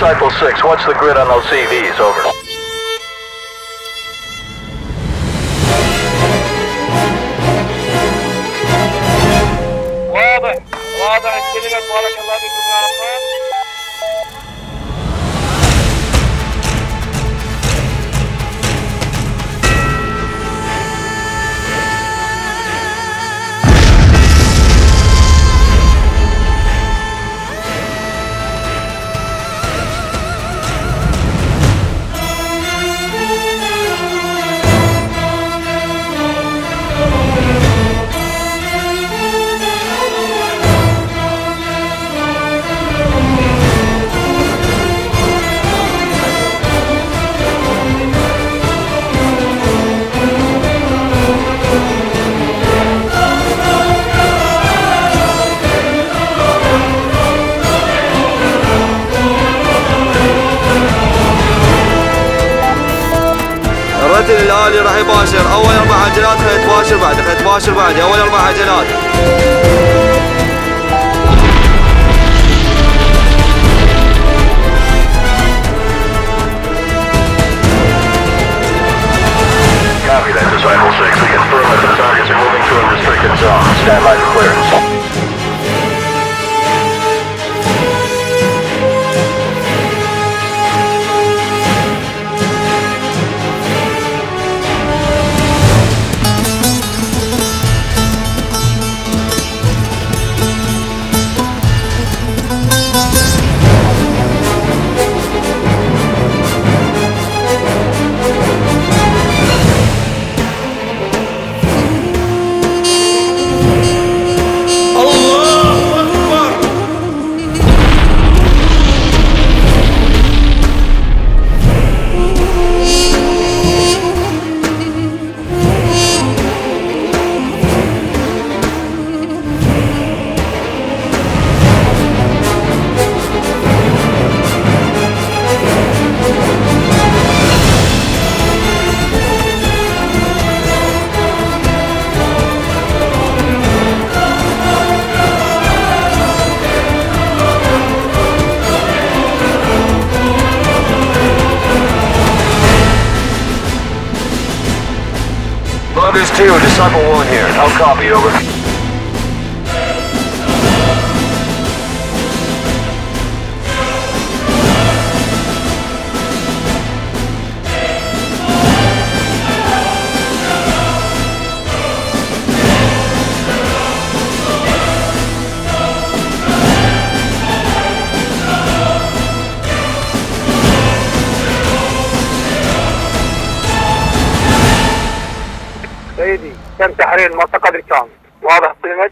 Disciple 6, what's the grid on those CVs? Over. واضح واضح الكلمة بارك الله بكم خلينا تباشر بعد خلينا تباشر بعد اول أربع عجلات Copy that, Disciple 6. We confirm that the targets are moving to a restricted zone. Stand by for clearance. سيدي تم تحرير المنطقة بالكامل واضح كلمة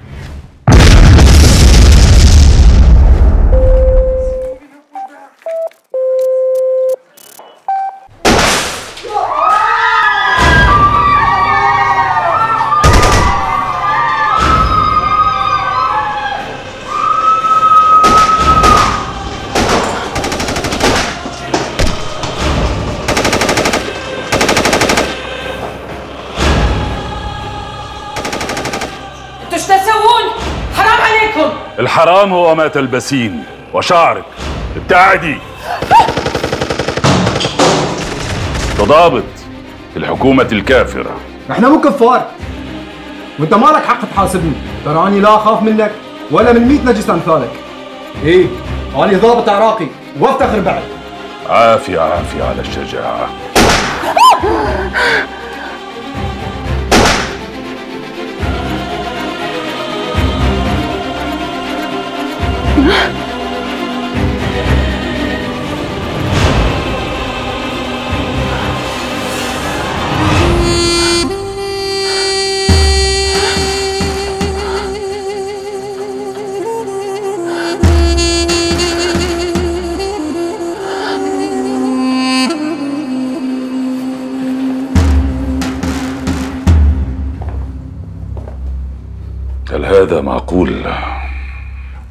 الحرام هو ما تلبسين. وشعرك ابتعدي تضابط الحكومة الكافرة. إحنا مو كفار وانت ما لك حق تحاسبني. تراني لا أخاف منك ولا من 100 نجس أمثالك. إيه أنا ضابط عراقي. وأفتخر بعد. عافية عافية على الشجاعة. huh?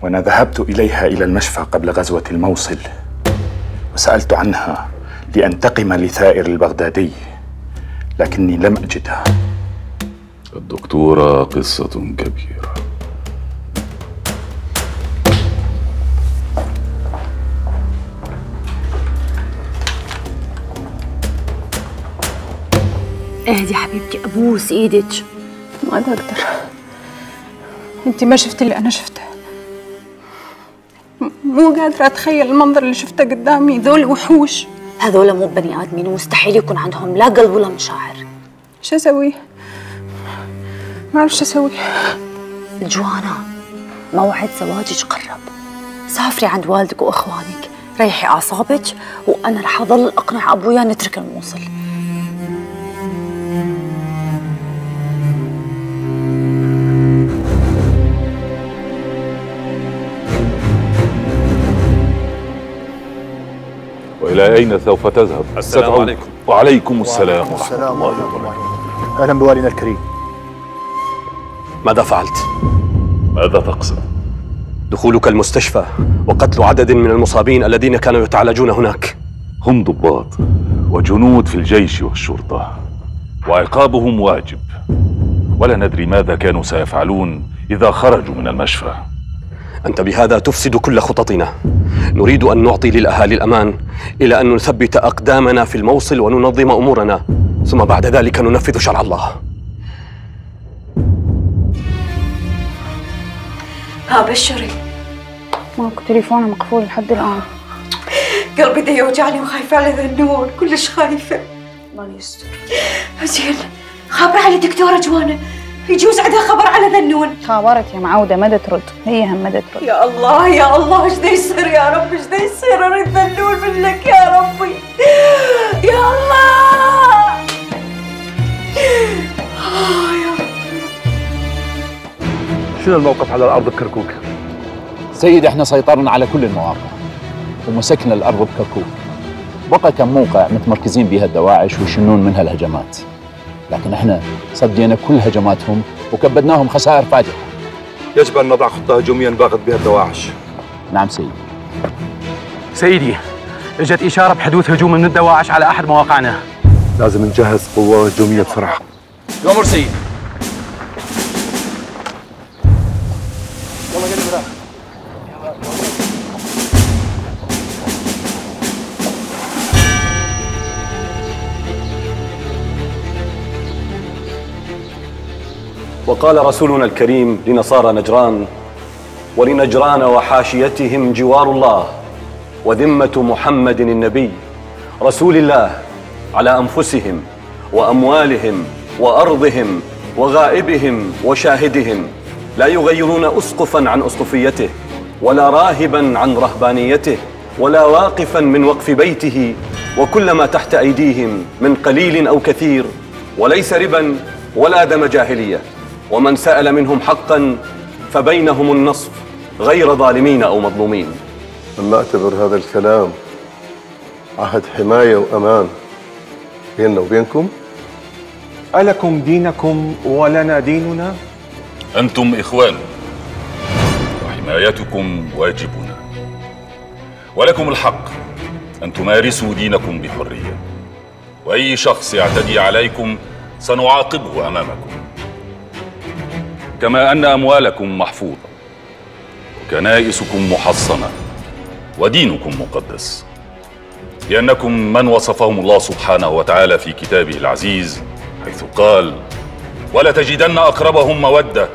وأنا ذهبت إليها إلى المشفى قبل غزوة الموصل وسألت عنها لأنتقم لثائر البغدادي لكني لم أجدها. الدكتورة قصة كبيرة. اهدي حبيبتي أبوس إيدك. ما بقدر انت ما شفتي اللي أنا شفته. مو قادرة أتخيل المنظر اللي شفته قدامي ذول وحوش. هذول مو بني آدمين ومستحيل يكون عندهم لا قلب ولا مشاعر. شو أسوي؟ ما أعرف شو أسوي. جوانا موعد زواجك قرب. سافري عند والدك وإخوانك ريحي أعصابك وأنا رح اضل أقنع أبويا نترك الموصل. وإلى أين سوف تذهب؟ السلام عليكم. وعليكم السلام ورحمة السلام الله ورحمة وبركاته أهلا بوالدنا الكريم ماذا فعلت؟ ماذا تقصد؟ دخولك المستشفى وقتل عدد من المصابين الذين كانوا يتعالجون هناك هم ضباط وجنود في الجيش والشرطة وعقابهم واجب ولا ندري ماذا كانوا سيفعلون إذا خرجوا من المشفى أنت بهذا تفسد كل خططنا. نريد أن نعطي للأهالي الأمان إلى أن نثبت أقدامنا في الموصل وننظم أمورنا. ثم بعد ذلك ننفذ شرع الله. ها بشري ماكو تليفونه مقفول لحد الآن. قلبي دا يوجعني وخايفة على ذنون كلش خايفة. الله يستر. زين خابرة على دكتورة جوانا يجوز عندها خبر على ذنون خابرت يا معودة ما ترد هي هم ما ترد يا الله يا الله إيش دا يصير يا رب؟ إيش دا يصير؟ أريد ذنون منك يا ربي. يا الله. يا رب. شنو الموقف على الأرض بكركوك؟ سيدي إحنا سيطرنا على كل المواقع ومسكنا الأرض بكركوك. بقى كم موقع متمركزين بها الدواعش ويشنون منها الهجمات. لكن إحنا صدينا كل هجماتهم وكبدناهم خسائر فادحه يجب أن نضع خطة هجومية نباغت بها الدواعش. نعم سيدي. سيدي إجت إشارة بحدوث هجوم من الدواعش على أحد مواقعنا. لازم نجهز قوة هجومية بسرعة. يا مرسي وقال رسولنا الكريم لنصارى نجران ولنجران وحاشيتهم جوار الله وذمة محمد النبي رسول الله على أنفسهم وأموالهم وأرضهم وغائبهم وشاهدهم لا يغيرون أسقفا عن أسقفيته ولا راهبا عن رهبانيته ولا واقفا من وقف بيته وكل ما تحت أيديهم من قليل أو كثير وليس ربا ولا دم جاهلية. ومن سأل منهم حقا فبينهم النصف غير ظالمين أو مظلومين. أما أعتبر هذا الكلام عهد حماية وأمان بيننا وبينكم؟ ألكم دينكم ولنا ديننا؟ أنتم إخوان وحمايتكم واجبنا. ولكم الحق أن تمارسوا دينكم بحرية وأي شخص يعتدي عليكم سنعاقبه أمامكم. كما أن أموالكم محفوظة وكنائسكم محصنة ودينكم مقدس. لأنكم من وصفهم الله سبحانه وتعالى في كتابه العزيز حيث قال ولتجدن أقربهم مودة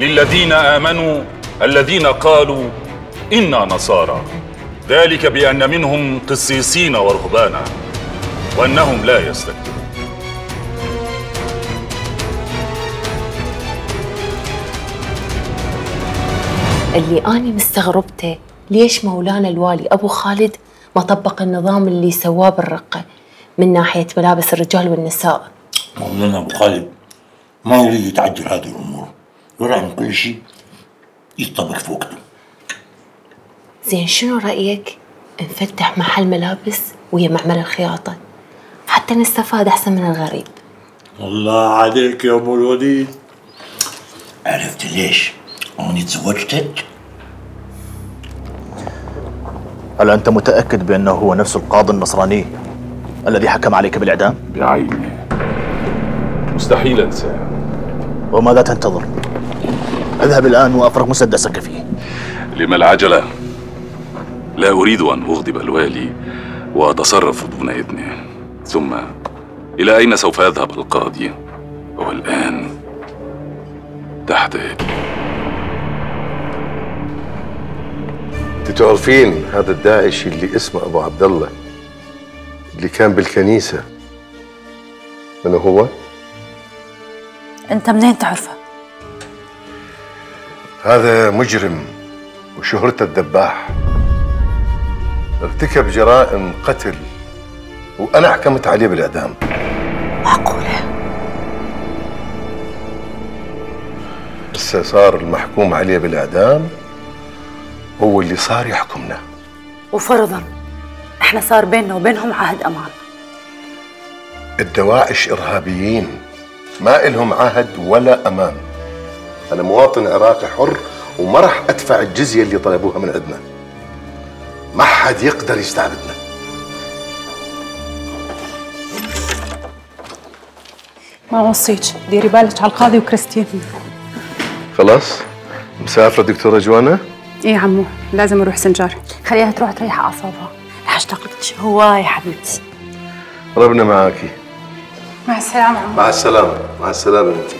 للذين آمنوا الذين قالوا إنا نصارى. ذلك بأن منهم قسيسين ورهبانا وأنهم لا يستكبرون. اللي أنا مستغربته ليش مولانا الوالي أبو خالد ما طبق النظام اللي سواه بالرقة من ناحية ملابس الرجال والنساء؟ مولانا أبو خالد ما يريد يتعجل هذه الأمور يرى من كل شيء يطبق في وقته. زين شنو رأيك نفتح محل ملابس ويا معمل الخياطة؟ حتى نستفاد أحسن من الغريب. الله عليك يا ابو الوليد عرفت ليش؟ أني تزوجتك هل أنت متأكد بأنه هو نفس القاضي النصراني الذي حكم عليك بالإعدام؟ بعيني مستحيل أنساه وماذا تنتظر؟ أذهب الآن وأفرغ مسدسك فيه لما العجلة؟ لا أريد أن أغضب الوالي وأتصرف دون إذنه ثم إلى أين سوف يذهب القاضي؟ والآن تحت يدي انت تعرفين هذا الداعشي اللي اسمه أبو عبد الله اللي كان بالكنيسة. من هو؟ أنت منين تعرفه؟ هذا مجرم وشهرته الذباح ارتكب جرائم قتل وأنا حكمت عليه بالإعدام. معقولة؟ هسه صار المحكوم عليه بالإعدام. هو اللي صار يحكمنا. وفرضا إحنا صار بيننا وبينهم عهد أمان. الدواعش إرهابيين ما إلهم عهد ولا أمان. أنا مواطن عراقي حر وما راح أدفع الجزية اللي طلبوها من عندنا. ما حد يقدر يستعبدنا. ما وصيك ديري بالك على القاضي وكريستين خلاص مسافرة دكتورة جوانا؟ إيه عمو لازم أروح سنجار. خليها تروح تريح أعصابها. رح أشتاق لك هواي حبيبتي. ربنا معاكي. مع السلامة. عمو مع السلامة. مع السلامة انت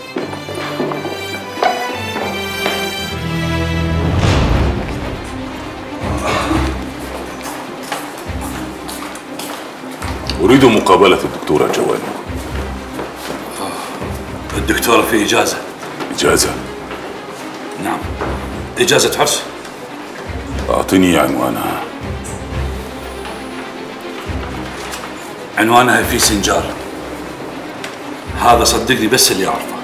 أريد مقابلة الدكتورة جواني. الدكتورة في إجازة. إجازة؟ نعم. إجازة عرس؟ أعطني عنوانها. عنوانها في سنجار. هذا صدقني بس اللي أعرفه.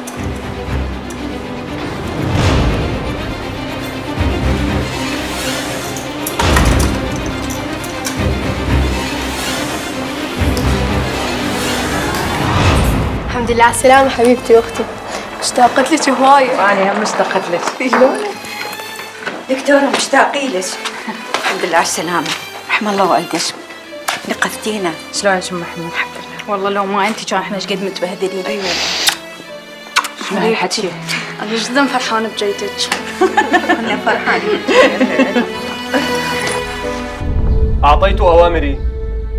الحمد لله على السلامة حبيبتي وأختي. اشتاقت لك هواي أنا هم اشتقت لك. شلون؟ دكتورة مشتاقين لك الحمد لله على السلامة. رحم الله والدك. نقذتينا. شلون يا ام محمود الحمد لله. والله لو ما أنت كان إحنا إيش قد متبهدلين؟ أيوه. شو هالحكي أنا جدا فرحانة بجيتك؟ أنا فرحانة. أعطيت أوامري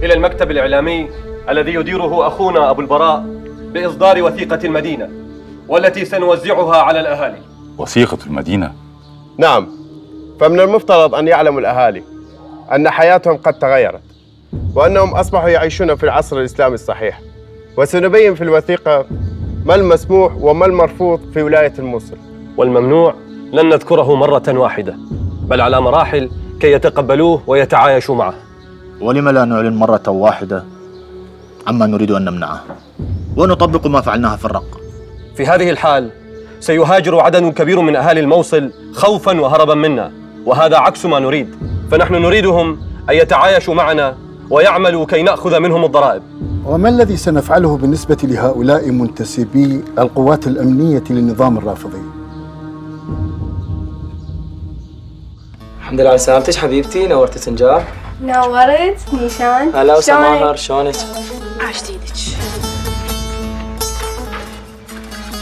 إلى المكتب الإعلامي الذي يديره أخونا أبو البراء بإصدار وثيقة المدينة والتي سنوزعها على الأهالي. وثيقة المدينة؟ نعم. فمن المفترض أن يعلم الأهالي أن حياتهم قد تغيرت وأنهم أصبحوا يعيشون في العصر الإسلامي الصحيح. وسنبين في الوثيقة ما المسموح وما المرفوض في ولاية الموصل. والممنوع لن نذكره مرة واحدة بل على مراحل كي يتقبلوه ويتعايشوا معه. ولم لا نعلن مرة واحدة عما نريد أن نمنعه. ونطبق ما فعلناه في الرق. في هذه الحال سيهاجر عدد كبير من أهالي الموصل خوفا وهربا منا. وهذا عكس ما نريد فنحن نريدهم أن يتعايشوا معنا ويعملوا كي نأخذ منهم الضرائب وما الذي سنفعله بالنسبة لهؤلاء منتسبي القوات الأمنية للنظام الرافضي؟ الحمد لله على سلامتك حبيبتي نورت سنجار نورت نيشان هلا؟ وسماهر شلونك؟ عاش إيدك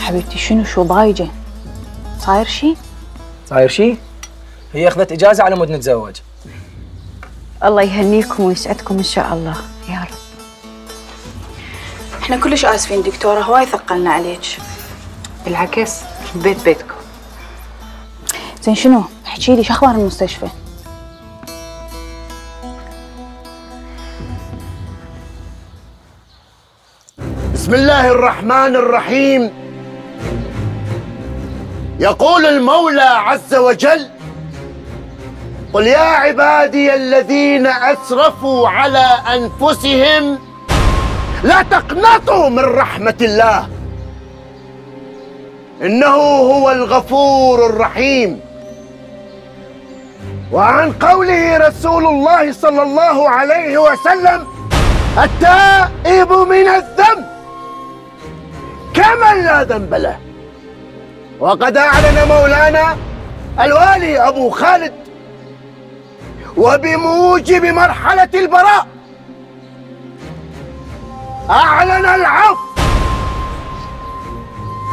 حبيبتي شنو شو ضايجه صاير شي صاير شي؟ هي أخذت إجازة على مود نتزوج. الله يهنيكم ويسعدكم إن شاء الله. يا رب. إحنا كلش آسفين دكتورة هواي ثقلنا عليك. بالعكس بيت بيتكم. زين شنو؟ احكي لي شو أخبار المستشفى؟ بسم الله الرحمن الرحيم. يقول المولى عز وجل قل يا عبادي الذين أسرفوا على أنفسهم لا تقنطوا من رحمة الله. إنه هو الغفور الرحيم. وعن قوله رسول الله صلى الله عليه وسلم التائب من الذنب. كمن لا ذنب له؟ وقد أعلن مولانا الوالي أبو خالد وبموجب مرحلة البراء أعلن العفو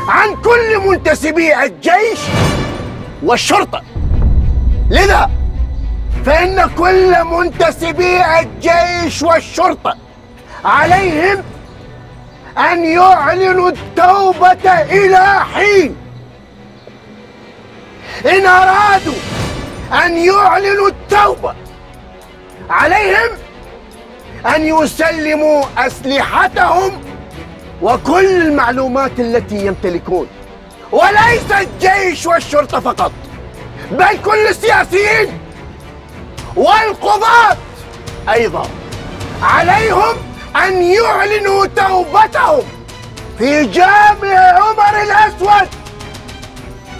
عن كل منتسبي الجيش والشرطة. لذا فإن كل منتسبي الجيش والشرطة عليهم أن يعلنوا التوبة إلى حين. إن أرادوا أن يعلنوا التوبة عليهم أن يسلموا أسلحتهم وكل المعلومات التي يمتلكون. وليس الجيش والشرطة فقط بل كل السياسيين والقضاة أيضا. عليهم أن يعلنوا توبتهم في جامع عمر الأسود.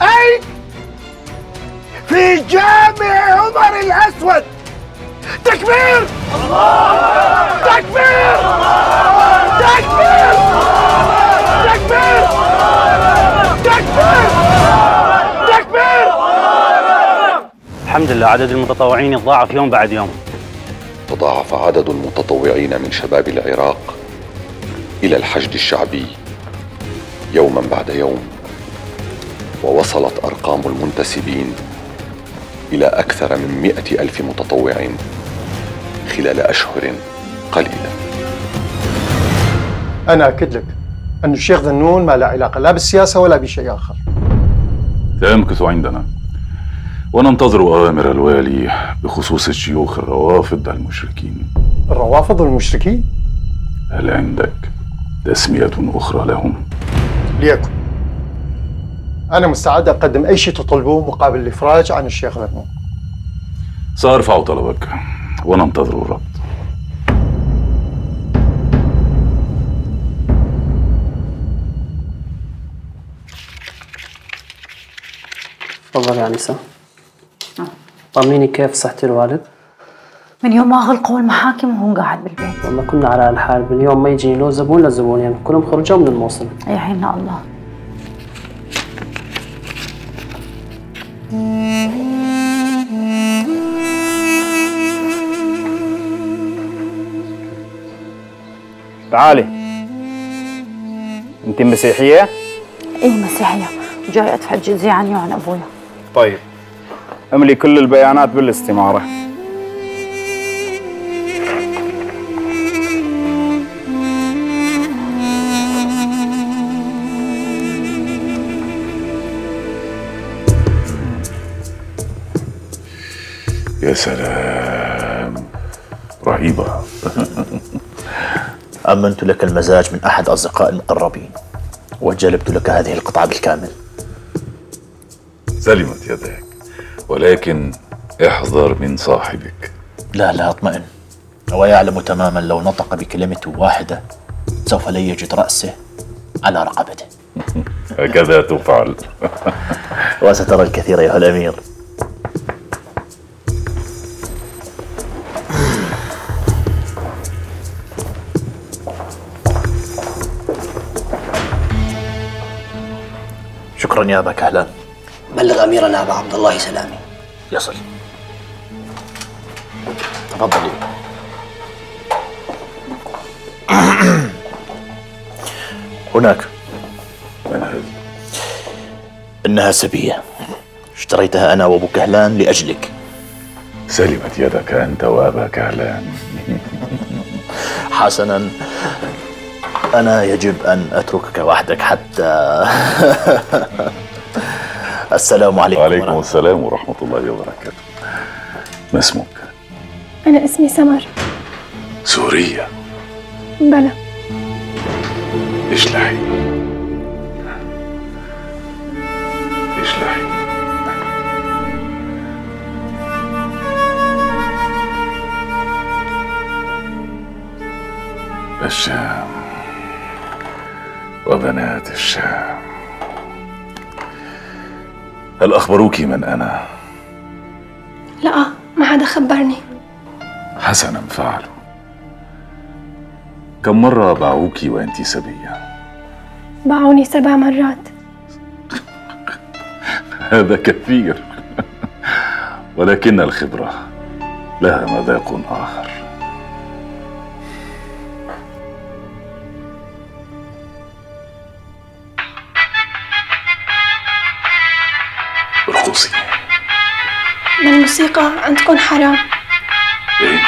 أي في جامع عمر الأسود. تكبير! تكبير! تكبير! تكبير! تكبير! تكبير! الحمد لله عدد المتطوعين يتضاعف يوم بعد يوم. تضاعف عدد المتطوعين من شباب العراق إلى الحشد الشعبي يوما بعد يوم ووصلت أرقام المنتسبين إلى أكثر من مئة ألف متطوع خلال أشهر قليلة. أنا أكد لك أن الشيخ ذنون ما له علاقة لا بالسياسة ولا بشيء آخر. سيمكث عندنا. وننتظر أوامر الوالي بخصوص الشيوخ الروافض المشركين. الروافض والمشركين هل عندك تسمية أخرى لهم؟ ليكن. أنا مستعد أقدم أي شيء تطلبوه مقابل الإفراج عن الشيخ ذنون سأرفع طلبك وننتظر الرد. تفضل يا أنسة. طمنيني كيف صحة الوالد؟ من يوم ما غلقوا المحاكم وهو قاعد بالبيت. والله كنا على الحال باليوم ما يجيني لو زبون لا زبون يعني كلهم خرجوا من الموصل. يعيننا الله. تعالي. انت مسيحية؟ إيه مسيحية. وجاي ادفع الجزية عني وعن أبويا. طيب. املي كل البيانات بالاستمارة. سلام. رهيبة. أمنت لك المزاج من أحد أصدقاء المقربين وجلبت لك هذه القطعة بالكامل. سلمت يداك ولكن احذر من صاحبك. لا لا أطمئن. هو يعلم تماما لو نطق بكلمة واحدة سوف لا يجد رأسه على رقبته. هكذا تفعل. وسترى الكثير أيها الأمير. شكرا يا أبا كهلان. بلغ أميرنا أبا عبد الله سلامي. يصل تفضلي. هناك. من هذه؟ إنها سبية. اشتريتها أنا وأبو كهلان لأجلك. سلمت يدك أنت وأبا كهلان. حسنا. أنا يجب أن أتركك وحدك حتى السلام عليكم وعليكم السلام ورحمة الله وبركاته. ما اسمك؟ أنا اسمي سمر. سورية بلى. اشلحي. اشلحي. الشام. وبنات الشام. هل أخبروك من أنا؟ لا ما حدا خبرني. حسنا فعلوا كم مرة باعوك وأنت سبية؟ باعوني سبع مرات. هذا كثير. ولكن الخبرة لها مذاق آخر. الموسيقى عندكم حرام. إيه؟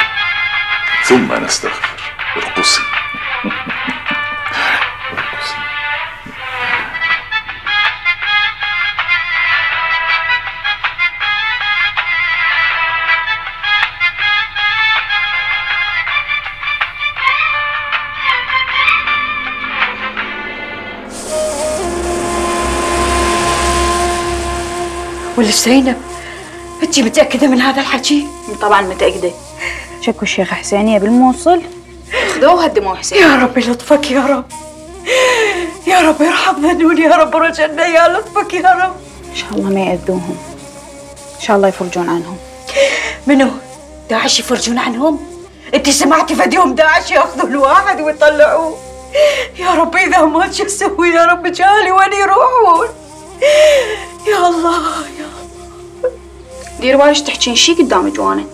ثم نستغفر. ارقصي. ارقصي ولد زينب انت متأكدة من هذا الحكي؟ طبعا متأكدة. شكوا الشيخ حسينية بالموصل؟ خذوه وهدموه حسين. يا رب لطفك يا رب. يا رب ارحم ذنون يا رب رجلنا يا لطفك يا رب. إن شاء الله ما يأذوهم. إن شاء الله يفرجون عنهم. منو؟ داعش يفرجون عنهم؟ انت سمعتي فديهم داعش يأخذوا الواحد ويطلعوه؟ يا رب إذا ما شو أسوي؟ يا رب جالي وين يروحون؟ يا الله يا دير بالك تحكين شي قدام جوانا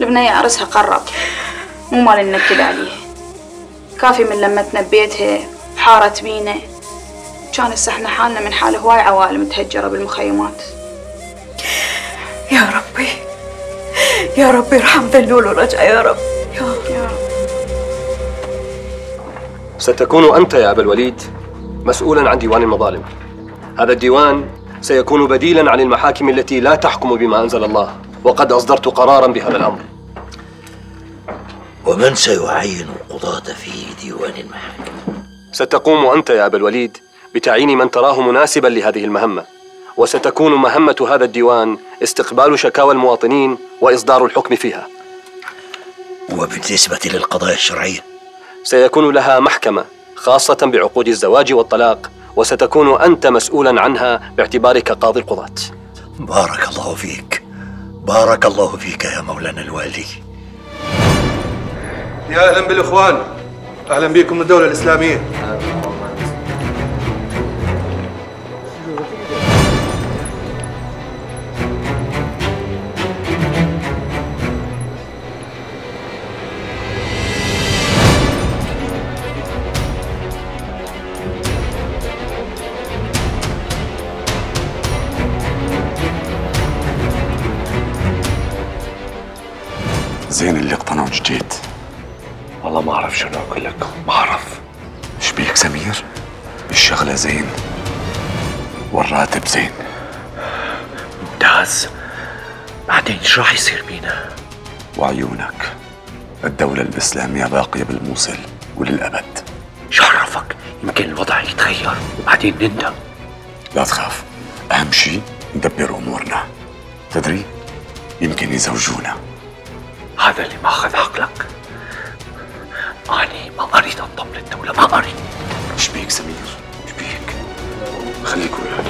البنية عرسها قرب. مو مال ننكد عليه. كافي من لما تنبيتها حارت بينا كان هسه إحنا حالنا من حال هواي عوائل متهجرة بالمخيمات. يا ربي. يا رب ارحم ذلول ورجع يا رب. يا رب. ستكون أنت يا أبا الوليد مسؤولا عن ديوان المظالم. هذا الديوان سيكون بديلا عن المحاكم التي لا تحكم بما أنزل الله وقد أصدرت قرارا بهذا الأمر. ومن سيعين القضاة في ديوان المحاكم؟ ستقوم أنت يا أبا الوليد بتعيين من تراه مناسبا لهذه المهمة وستكون مهمة هذا الديوان استقبال شكاوى المواطنين وإصدار الحكم فيها. وبالنسبة للقضايا الشرعية؟ سيكون لها محكمة خاصة بعقود الزواج والطلاق وستكون أنت مسؤولا عنها باعتبارك قاضي القضاة. بارك الله فيك. بارك الله فيك يا مولانا الوالي. يا أهلا بالإخوان. أهلا بكم من الدولة والله ما أعرف شنو أقول لك ما أعرف. إيش بيك سمير؟ الشغلة زين والراتب زين. ممتاز. بعدين إيش راح يصير بينا؟ وعيونك. الدولة الإسلامية باقية بالموصل وللأبد. شرفك. يمكن الوضع يتغير. وبعدين نندم. لا تخاف. أهم شيء ندبر أمورنا. تدري؟ يمكن يزوجونا. هذا اللي ماخذ عقلك. أنا ما أريد أنضم للدولة ما أريد إيش بيك سمير إيش بيك خليك وياي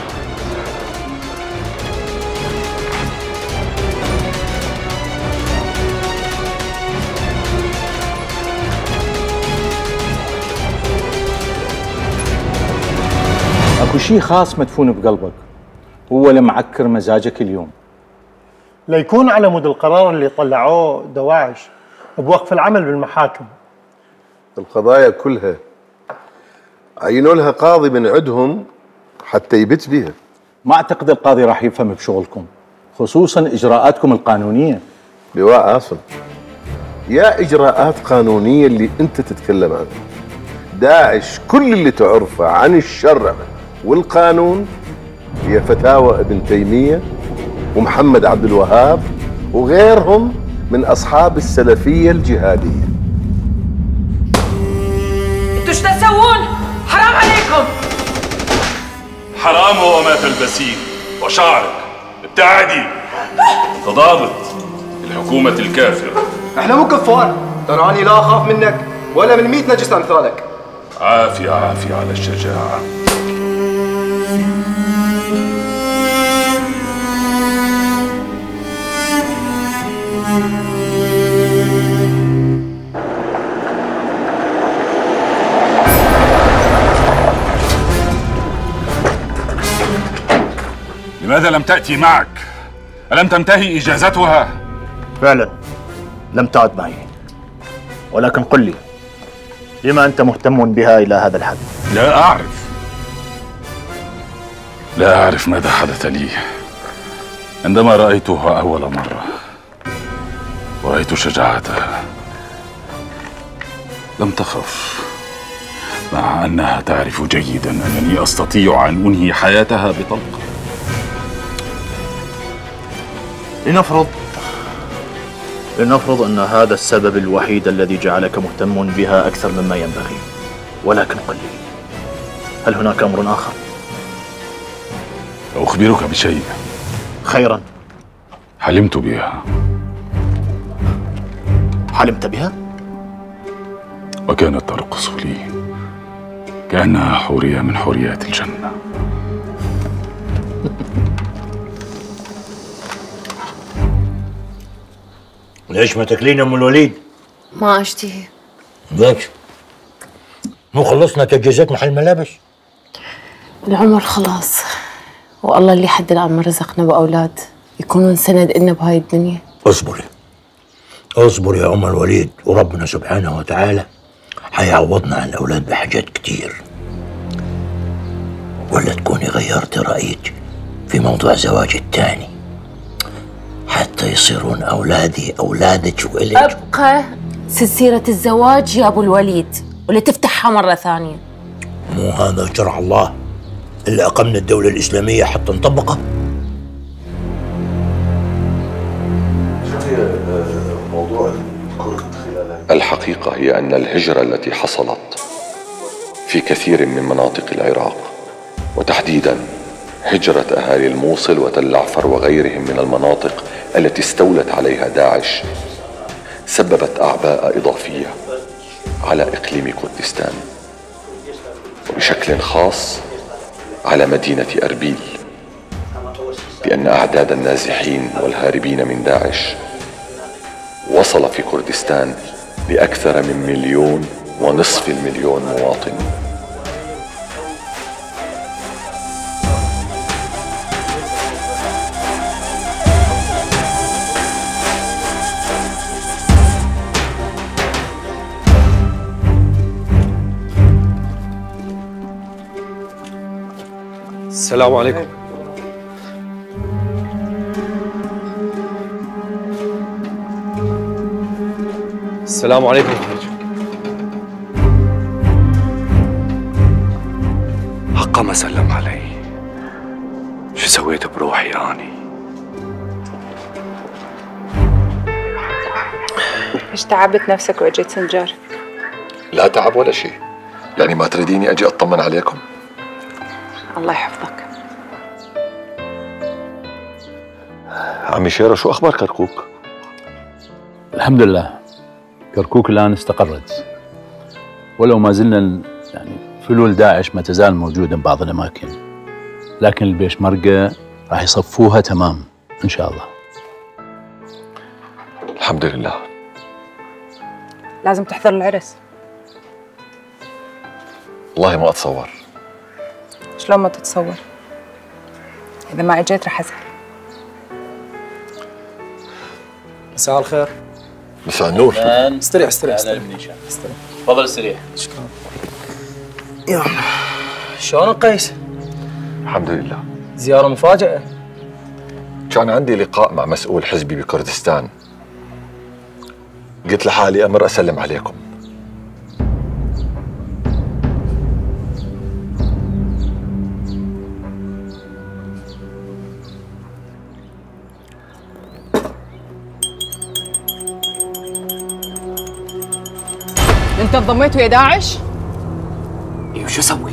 اكو شيء خاص مدفون بقلبك هو اللي معكر مزاجك اليوم ليكون على مود القرار اللي طلعوه دواعش. بوقف العمل بالمحاكم. القضايا كلها. عينوا لها قاضي من عندهم حتى يبت بها. ما أعتقد القاضي راح يفهم بشغلكم خصوصا إجراءاتكم القانونية. لواء عاصم يا إجراءات قانونية اللي أنت تتكلم عنها. داعش كل اللي تعرفه عن الشرع والقانون هي فتاوى ابن تيمية ومحمد عبد الوهاب وغيرهم من أصحاب السلفية الجهادية. حرام وما تلبسين وشعرك ابتعدي تضابط الحكومة الكافرة. إحنا مو كفار. تراني لا أخاف منك ولا من مئة نجس أمثالك. عافية عافية على الشجاعة. لماذا لم تأتي معك؟ ألم تنتهي إجازتها؟ فعلا لم تعد معي. ولكن قل لي لما أنت مهتم بها إلى هذا الحد؟ لا أعرف. لا أعرف ماذا حدث لي. عندما رأيتها أول مرة ورأيت شجاعتها. لم تخف مع أنها تعرف جيدا أنني أستطيع أن أنهي حياتها بطلقة لنفرض لنفرض أن هذا السبب الوحيد الذي جعلك مهتم بها أكثر مما ينبغي ولكن قل لي هل هناك أمر آخر؟ أخبرك بشيء خيرا حلمت بها حلمت بها؟ وكانت ترقص لي كأنها حورية من حوريات الجنة ليش ما تاكلين ام الوليد؟ ما أشتهي ليش؟ مو خلصنا تجهيزات محل ملابس؟ العمر خلاص والله اللي حد الآن ما رزقنا بأولاد يكونون سند إلنا بهاي الدنيا اصبري اصبري يا أم الوليد وربنا سبحانه وتعالى حيعوضنا عن الأولاد بحاجات كتير ولا تكوني غيرتي رأيك في موضوع زواجي الثاني يصيرون أولادي أولادك والك أبقى سلسلة الزواج يا أبو الوليد ولا تفتحها مرة ثانية. مو هذا شرع الله. اللي أقمنا الدولة الإسلامية حتى نطبقه. موضوع الحقيقة هي أن الهجرة التي حصلت في كثير من مناطق العراق وتحديدا هجرة أهالي الموصل وتل عفر وغيرهم من المناطق التي استولت عليها داعش سببت أعباء إضافية على إقليم كردستان. وبشكل خاص على مدينة أربيل لأن أعداد النازحين والهاربين من داعش وصل في كردستان لأكثر من مليون ونصف المليون مواطن. السلام عليكم. السلام عليكم. حاج حقا ما سلم علي شو سويت بروحي أني؟ إيش تعبت نفسك وإجيت سنجار؟ لا تعب ولا شيء. يعني ما تريديني أجي أطمن عليكم؟ الله يحفظك. عمي شيرة شو أخبار كركوك؟ الحمد لله كركوك الآن استقرت. ولو ما زلنا يعني فلول داعش ما تزال موجودة ببعض الأماكن. لكن البيشمركة راح يصفوها تمام إن شاء الله. الحمد لله لازم تحضر العرس. والله ما شلون ما تتصور. إذا ما اجيت رح ازعل مساء الخير. مساء النور. استريح استريح استريح. تفضل استريح. شكرا. يلا شلون قيس؟ الحمد لله. زيارة مفاجأة. كان عندي لقاء مع مسؤول حزبي بكردستان. قلت لحالي أمر أسلم عليكم. انت انضميت ويا داعش؟ أيوه شو أسوي؟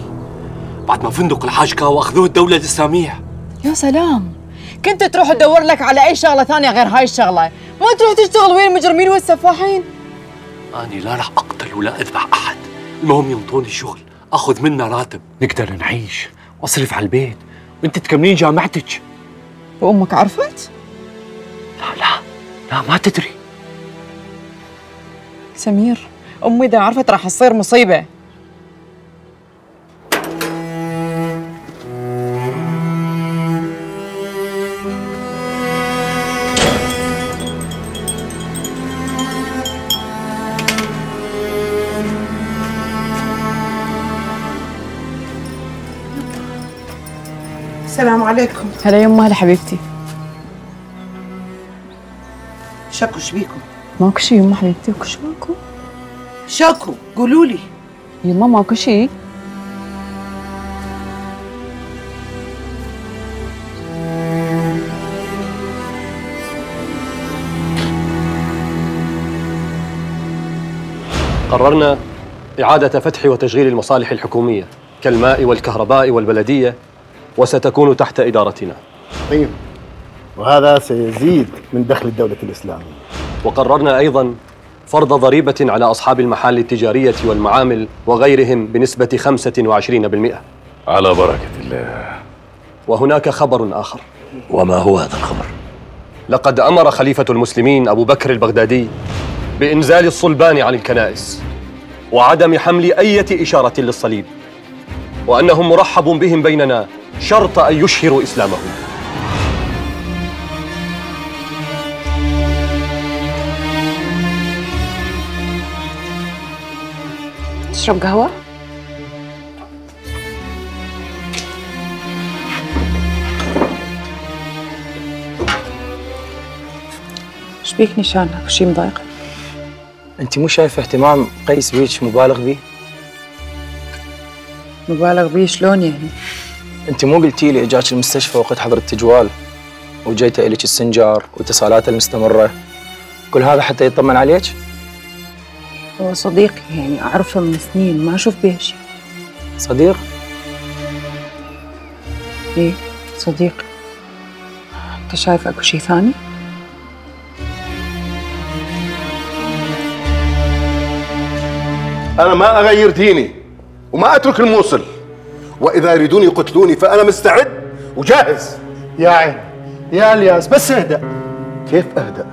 بعد ما فندق الحاجكة واخذوه الدولة الإسلامية. يا سلام. كنت تروح تدور لك على أي شغلة ثانية غير هاي الشغلة؟ ما تروح تشتغل ويا المجرمين والسفاحين؟ أني لا رح أقتل ولا أذبح أحد. المهم ينطوني شغل. أخذ منه راتب. نقدر نعيش. وأصرف على البيت. وأنت تكملين جامعتك. وأمك عرفت؟ لا لا. لا ما تدري. سمير. أمي إذا عرفت راح تصير مصيبة. السلام عليكم. هلا يما هلا حبيبتي. شكو إيش بيكم؟ ماكو شي يما حبيبتي شي ماكو. شكو قولوا لي. يما ماكو شي قررنا إعادة فتح وتشغيل المصالح الحكومية كالماء والكهرباء والبلدية وستكون تحت إدارتنا. طيب وهذا سيزيد من دخل الدولة الإسلامية. وقررنا أيضا فرض ضريبة على أصحاب المحال التجارية والمعامل وغيرهم بنسبة 25% على بركة الله. وهناك خبر آخر. وما هو هذا الخبر؟ لقد أمر خليفة المسلمين أبو بكر البغدادي بإنزال الصلبان عن الكنائس وعدم حمل أية إشارة للصليب وأنهم مرحب بهم بيننا شرط أن يشهروا إسلامهم. تشرب قهوة؟ إيش بيك نشانك وشي مضايقك؟ أنت مو شايفه اهتمام قيس بيك مبالغ بيه مبالغ بيه شلون يعني؟ أنت مو قلتي لي إجاك المستشفى وقت حضر التجوال وجيت الك السنجار واتصالاته المستمرة كل هذا حتى يطمن عليك هو صديقي يعني أعرفه من سنين ما أشوف به شيء صديق إيه صديقي أنت شايف أكو شيء ثاني؟ أنا ما أغير ديني وما أترك الموصل وإذا يريدون يقتلوني فأنا مستعد وجاهز يا عين يا الياس بس اهدأ كيف أهدأ؟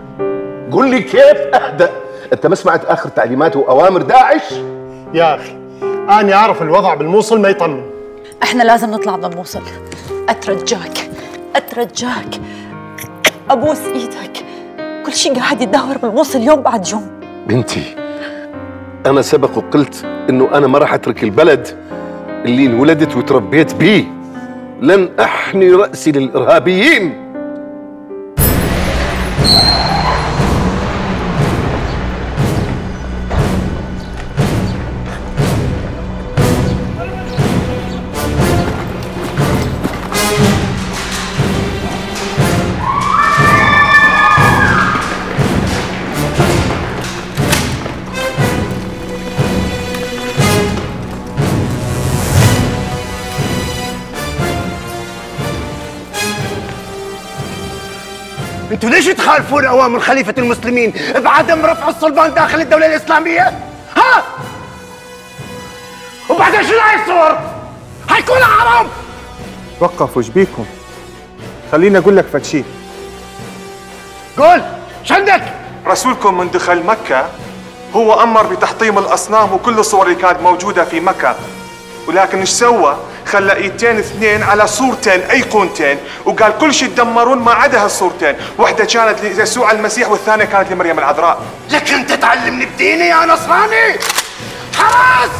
قل لي كيف أهدأ؟ أنت ما سمعت آخر تعليمات وأوامر داعش؟ يا أخي أنا أعرف الوضع بالموصل ما يطمن. إحنا لازم نطلع من الموصل. أترجاك أترجاك. أبوس إيدك. كل شيء قاعد يتدهور بالموصل يوم بعد يوم. بنتي أنا سبق وقلت إنه أنا ما راح أترك البلد اللي انولدت وتربيت بيه. لن أحني رأسي للإرهابيين. تخالفون أوامر خليفة المسلمين بعدم رفع الصلبان داخل الدولة الإسلامية؟ ها؟ وبعدين شنو هاي الصور؟ حيكون حرام وقفوا إيش بيكم خليني أقول لك فد شيء قول شندك رسولكم من دخل مكة هو أمر بتحطيم الأصنام وكل الصور اللي كانت موجودة في مكة ولكن إيش سوى؟ خلى ايدتين اثنين على صورتين ايقونتين وقال كل شيء تدمرون ما عدا هالصورتين، واحدة كانت ليسوع المسيح والثانية كانت لمريم العذراء. لكن تتعلمني بديني يا نصراني؟ حراس